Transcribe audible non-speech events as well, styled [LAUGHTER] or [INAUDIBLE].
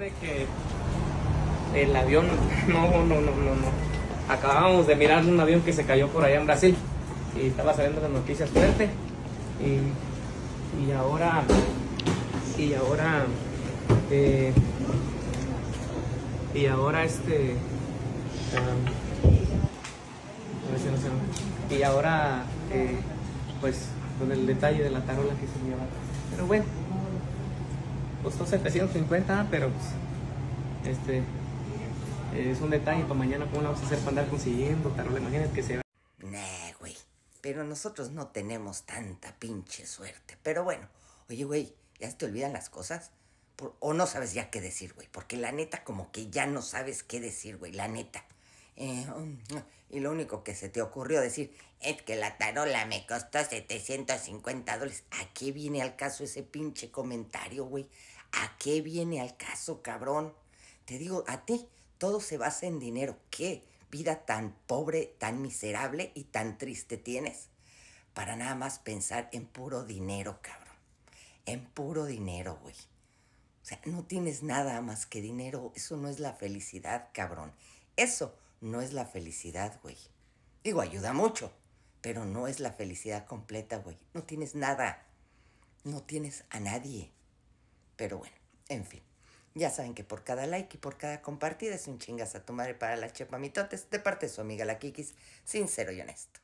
De que el avión, [LAUGHS] no, no, no, no, no. Acabábamos de mirar un avión que se cayó por allá en Brasil y estaba saliendo las noticias fuerte y, y ahora, y ahora, eh, y ahora este, me- y ahora, eh, pues, con el detalle de la tarola que se lleva. Pero bueno, costó 750, pero pues, este, es un detalle para mañana, ¿cómo lo vamos a hacer para andar consiguiendo tarola? Imagínate que se va. Nah, güey. Pero nosotros no tenemos tanta pinche suerte. Pero bueno, oye, güey, ¿ya te olvidan las cosas? O no sabes ya qué decir, güey. Porque la neta, como que ya no sabes qué decir, güey. La neta. Eh, um, y lo único que se te ocurrió decir es que la tarola me costó 750 dólares. ¿A qué viene al caso ese pinche comentario, güey? ¿A qué viene al caso, cabrón? Te digo, a ti todo se basa en dinero. ¿Qué vida tan pobre, tan miserable y tan triste tienes? Para nada más pensar en puro dinero, cabrón. En puro dinero, güey. O sea, no tienes nada más que dinero. Eso no es la felicidad, cabrón. Eso no es la felicidad, güey. Digo, ayuda mucho, pero no es la felicidad completa, güey. No tienes nada. No tienes a nadie. Pero bueno, en fin. Ya saben que por cada like y por cada compartida es un chingas a tu madre para la chepa mitotes de parte de su amiga la Kikis, sincero y honesto.